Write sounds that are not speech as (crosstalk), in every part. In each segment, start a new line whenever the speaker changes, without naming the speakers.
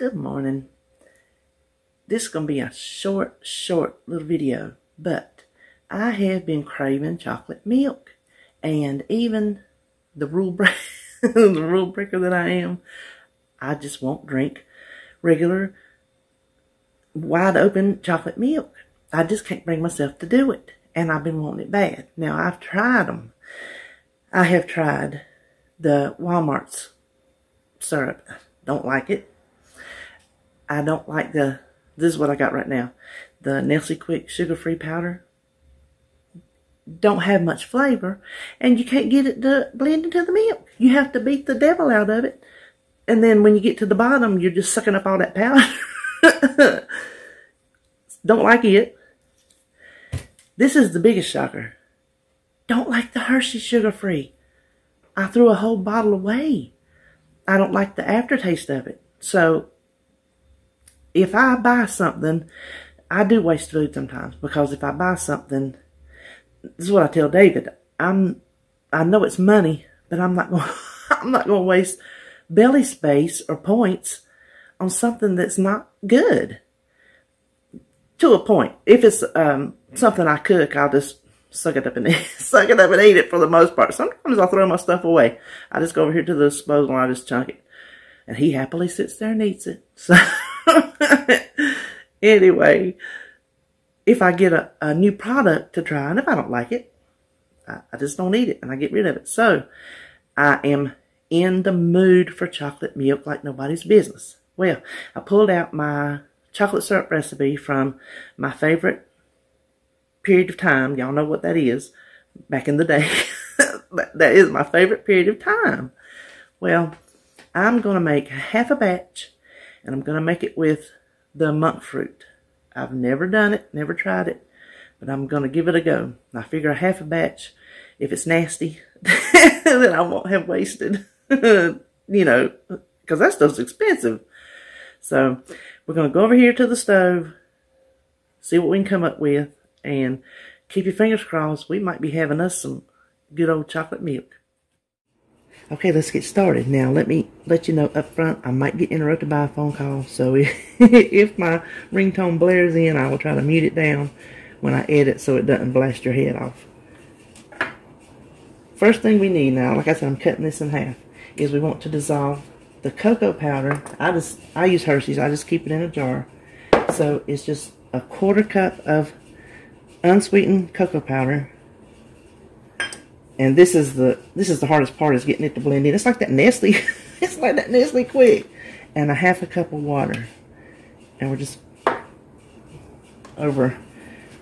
Good morning. This is going to be a short, short little video, but I have been craving chocolate milk. And even the rule, (laughs) the rule breaker that I am, I just won't drink regular, wide open chocolate milk. I just can't bring myself to do it. And I've been wanting it bad. Now, I've tried them. I have tried the Walmart's syrup. Don't like it. I don't like the, this is what I got right now, the Nestle Quik sugar-free powder. Don't have much flavor, and you can't get it to blend into the milk. You have to beat the devil out of it. And then when you get to the bottom, you're just sucking up all that powder. (laughs) don't like it. This is the biggest shocker. Don't like the Hershey sugar-free. I threw a whole bottle away. I don't like the aftertaste of it. So if I buy something, I do waste food sometimes because if I buy something, this is what I tell David. I'm, I know it's money, but I'm not (laughs) going, I'm not going to waste belly space or points on something that's not good. To a point. If it's um, something I cook, I'll just suck it up and eat, (laughs) suck it up and eat it for the most part. Sometimes I'll throw my stuff away. I just go over here to the disposal and I just chunk it. And he happily sits there and eats it. So (laughs) anyway, if I get a, a new product to try, and if I don't like it, I, I just don't eat it and I get rid of it. So I am in the mood for chocolate milk like nobody's business. Well, I pulled out my chocolate syrup recipe from my favorite period of time. Y'all know what that is. Back in the day. (laughs) that is my favorite period of time. Well, I'm going to make half a batch and I'm going to make it with the monk fruit. I've never done it, never tried it, but I'm going to give it a go. I figure a half a batch, if it's nasty, (laughs) then I won't have wasted, (laughs) you know, because that stuff's expensive. So we're going to go over here to the stove, see what we can come up with, and keep your fingers crossed. We might be having us some good old chocolate milk. Okay, let's get started. Now, let me let you know up front, I might get interrupted by a phone call. So (laughs) if, my ringtone blares in, I will try to mute it down when I edit so it doesn't blast your head off. First thing we need now, like I said, I'm cutting this in half, is we want to dissolve the cocoa powder. I just, I use Hershey's. I just keep it in a jar. So it's just a quarter cup of unsweetened cocoa powder and this is the this is the hardest part is getting it to blend in. It's like that Nestle. (laughs) it's like that Nestle Quik. And a half a cup of water. And we're just over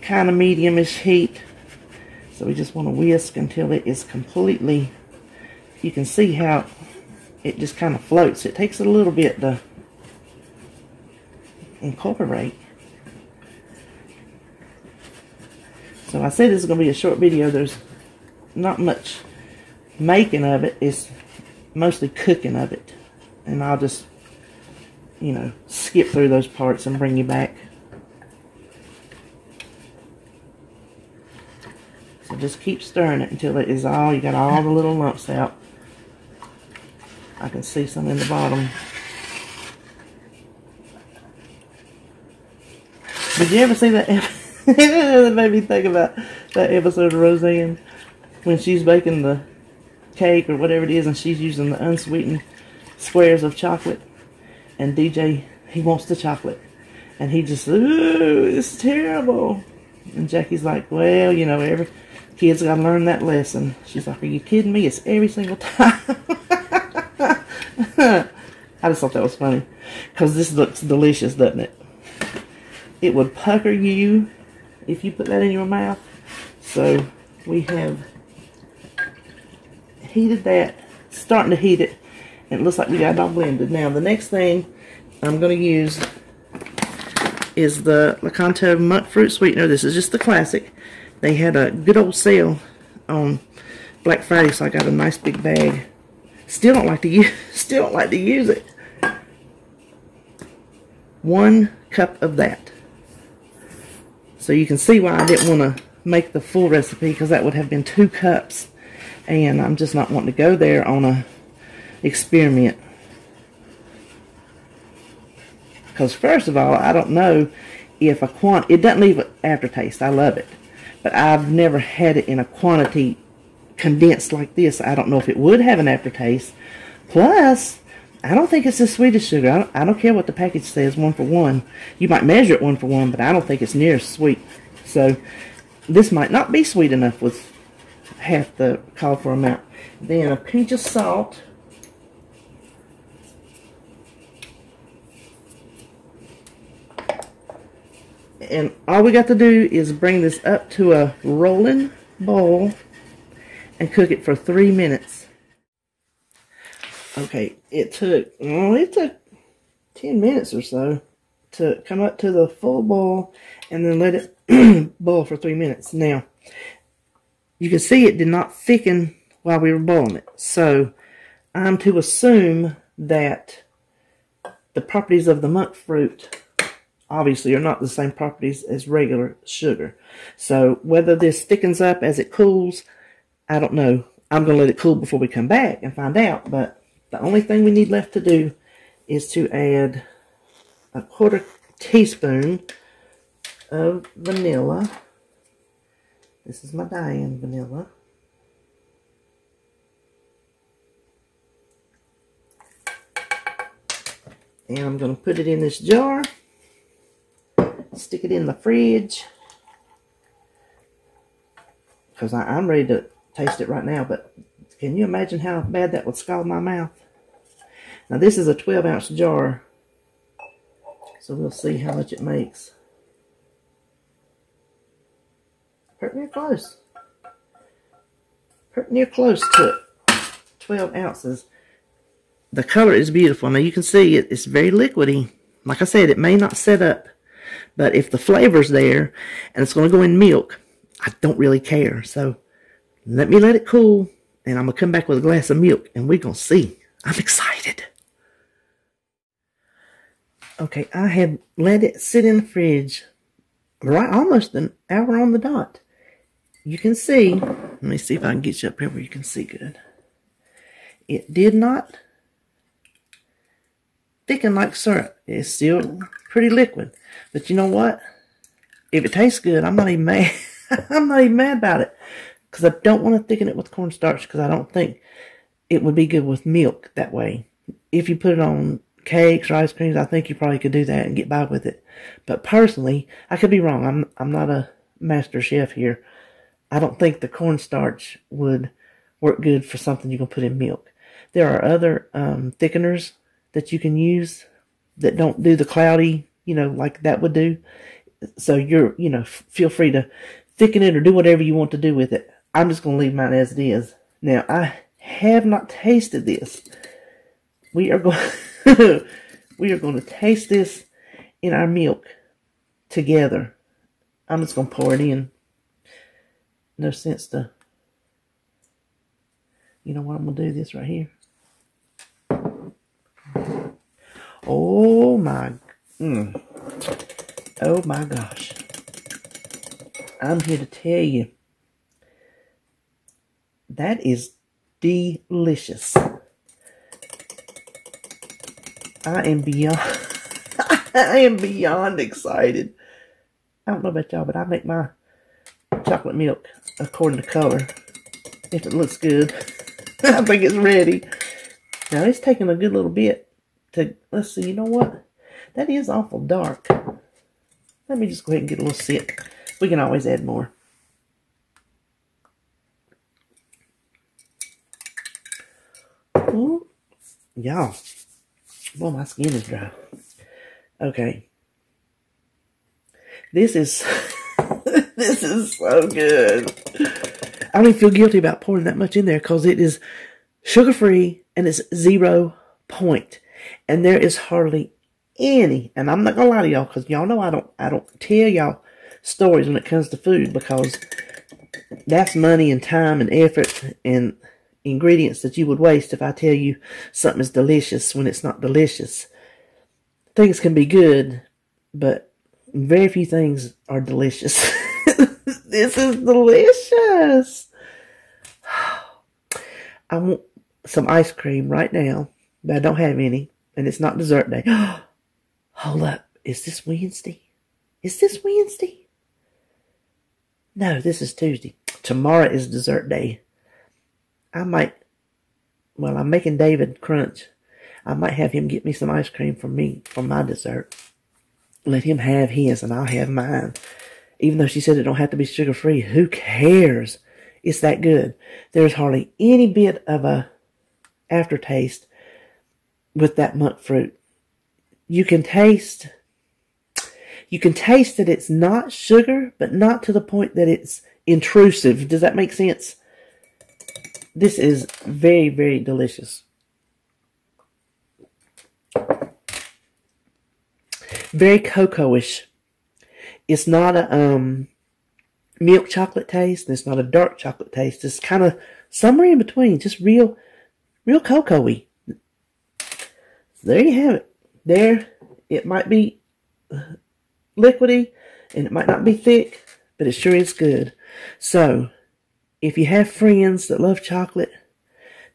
kind of medium-ish heat. So we just want to whisk until it is completely, you can see how it just kind of floats. It takes a little bit to incorporate. So I said this is going to be a short video. There's not much making of it. It's mostly cooking of it. And I'll just, you know, skip through those parts and bring you back. So just keep stirring it until it is all, you got all the little lumps out. I can see some in the bottom. Did you ever see that? (laughs) that made me think about that episode of Roseanne when she's baking the cake or whatever it is and she's using the unsweetened squares of chocolate and DJ he wants the chocolate. And he just ooh it's terrible. And Jackie's like well you know every kid's got to learn that lesson. She's like are you kidding me? It's every single time. (laughs) I just thought that was funny because this looks delicious doesn't it? It would pucker you if you put that in your mouth. So we have heated that, starting to heat it, and it looks like we got it all blended. Now, the next thing I'm going to use is the Lakanto Monk Fruit Sweetener. This is just the classic. They had a good old sale on Black Friday, so I got a nice big bag. Still don't like to use, (laughs) still don't like to use it. One cup of that. So you can see why I didn't want to make the full recipe because that would have been two cups and I'm just not wanting to go there on a experiment. Because first of all, I don't know if a quant it doesn't leave an aftertaste. I love it, but I've never had it in a quantity condensed like this. I don't know if it would have an aftertaste. Plus, I don't think it's as sweet as sugar. I don't, I don't care what the package says, one for one. You might measure it one for one, but I don't think it's near as sweet. So, this might not be sweet enough with half the called for amount. Then a pinch of salt. And all we got to do is bring this up to a rolling boil and cook it for three minutes. Okay, it took, well, it took 10 minutes or so to come up to the full boil and then let it (clears throat) boil for three minutes. Now, you can see it did not thicken while we were boiling it. So, I'm to assume that the properties of the monk fruit obviously are not the same properties as regular sugar. So whether this thickens up as it cools, I don't know. I'm going to let it cool before we come back and find out. But the only thing we need left to do is to add a quarter teaspoon of vanilla. This is my Diane vanilla. And I'm going to put it in this jar. Stick it in the fridge. Because I'm ready to taste it right now, but can you imagine how bad that would scald my mouth? Now this is a 12 ounce jar, so we'll see how much it makes. Pretty near close. Pretty near close to 12 ounces. The color is beautiful. Now you can see it, it's very liquidy. Like I said, it may not set up, but if the flavor's there and it's going to go in milk, I don't really care. So let me let it cool, and I'm going to come back with a glass of milk, and we're going to see. I'm excited. Okay, I have let it sit in the fridge right almost an hour on the dot. You can see, let me see if I can get you up here where you can see good. It did not thicken like syrup. It's still pretty liquid. But you know what? If it tastes good, I'm not even mad. (laughs) I'm not even mad about it because I don't want to thicken it with cornstarch because I don't think it would be good with milk that way. If you put it on cakes or ice creams, I think you probably could do that and get by with it. But personally, I could be wrong. I'm I'm not a master chef here. I don't think the cornstarch would work good for something you can put in milk. There are other um, thickeners that you can use that don't do the cloudy, you know, like that would do. So you're, you know, feel free to thicken it or do whatever you want to do with it. I'm just going to leave mine as it is. Now, I have not tasted this. We are going (laughs) we are going to taste this in our milk together. I'm just going to pour it in. No sense to You know what I'm going to do this right here. Oh my mm. Oh my gosh. I'm here to tell you that is delicious. I am beyond, (laughs) I am beyond excited. I don't know about y'all, but I make my chocolate milk according to color. If it looks good, (laughs) I think it's ready. Now it's taking a good little bit to, let's see, you know what? That is awful dark. Let me just go ahead and get a little sip. We can always add more. Ooh, y'all. Boy, my skin is dry. Okay. This is, (laughs) (laughs) this is so good. I don't even feel guilty about pouring that much in there because it is sugar-free and it's zero point. And there is hardly any, and I'm not gonna lie to y'all because y'all know I don't, I don't tell y'all stories when it comes to food because that's money and time and effort and ingredients that you would waste if I tell you something is delicious when it's not delicious. Things can be good, but very few things are delicious. (laughs) (laughs) this is delicious. (sighs) I want some ice cream right now, but I don't have any, and it's not dessert day. (gasps) Hold up. Is this Wednesday? Is this Wednesday? No, this is Tuesday. Tomorrow is dessert day. I might, well, I'm making David crunch. I might have him get me some ice cream for me, for my dessert. Let him have his and I'll have mine. Even though she said it don't have to be sugar free. Who cares? It's that good. There's hardly any bit of a aftertaste with that monk fruit. You can taste you can taste that it's not sugar, but not to the point that it's intrusive. Does that make sense? This is very, very delicious. Very cocoa-ish. It's not a um, milk chocolate taste. and it's not a dark chocolate taste. It's kind of somewhere in between. Just real, real cocoa-y. So there you have it. There, it might be liquidy and it might not be thick, but it sure is good. So, if you have friends that love chocolate,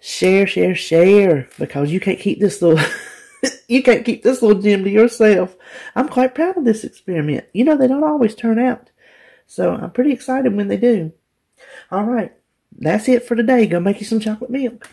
share, share, share because you can't keep this little (laughs) (laughs) you can't keep this little gem to yourself. I'm quite proud of this experiment. You know, they don't always turn out. So I'm pretty excited when they do. All right. That's it for today. Go make you some chocolate milk.